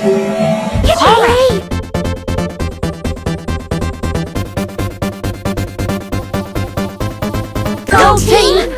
Go, team!